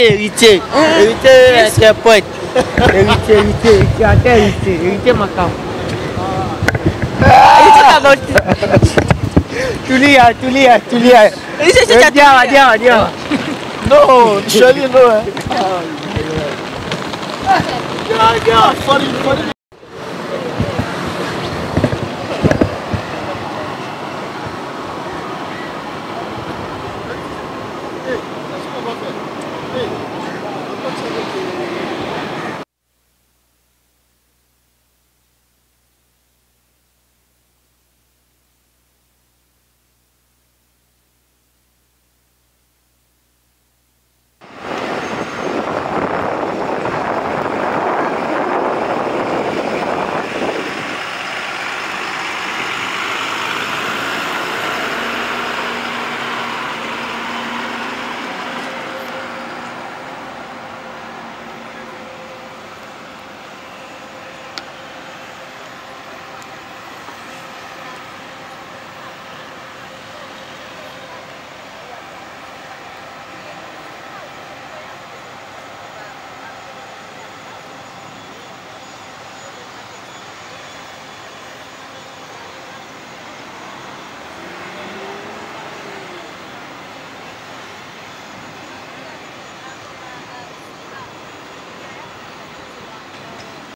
héritier héritier c'est poète héritier héritier héritier attends héritier héritier makam héritier kaboti tulia tulia tulia héritier c'est diawa diawa diawa No, Shani, no. Eh? Yeah, yeah, sorry, sorry. Hey, Hey, what's up?